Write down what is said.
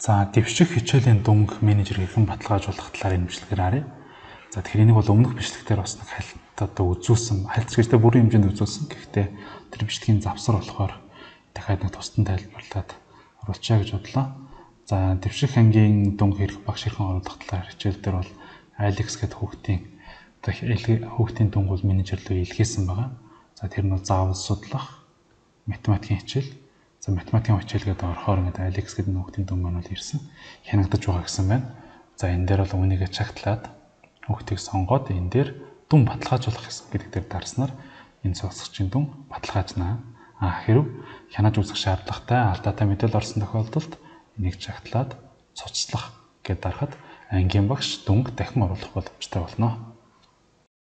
За дэвших хичээлийн дүнг менежер хэрхэн баталгаажуулах талаар нэмжлэгээр харъя. За тэгэхээр энийг бол өмнөх бичлэгтэр бас нэг хальт одоо үзүүлсэн, хальт гэжтэй бүрийн хэмжээнд үзүүлсэн. Гэхдээ тэр бичлэгийн завсар болохоор дахиад нэг тусдан тайлбарлаад оруулчаа гэж бодлоо. За дэвших ангийн дүнг хэрэг багш хэрхэн оруулах талаар хичээл дээр бол Alex гэдэг хүүхдийн хүүхдийн дүнг бол менежер рүү илгээсэн байгаа. За тэр нь заавал судлах математикийн хичээл За математикийн хичээлгээд орохоор ингээд Алекс гэдэг нөхдөний дүн маань бол ирсэн. Хянагдаж байгаа гэсэн байна. За энэ дээр бол үнийгээ чагтлаад нөхдийг сонгоод энэ дээр дүн баталгаажуулах гэсэн гэдэг дээр дарснаар энэ цогцогчийн дүн баталгаажнаа. А хэрв хянаж үзэх шаардлагатай алдаатай мэдээлэл орсон тохиолдолд энийг чагтлаад цуцлах гэдээ дарахад ангийн багш дүнг дахин оруулах боломжтой болно.